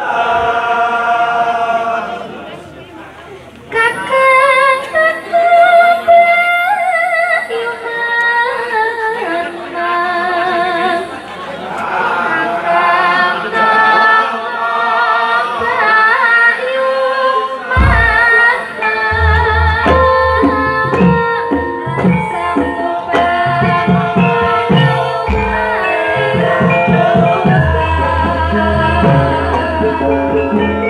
감사합니다. Thank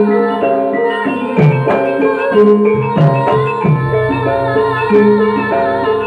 Thank you.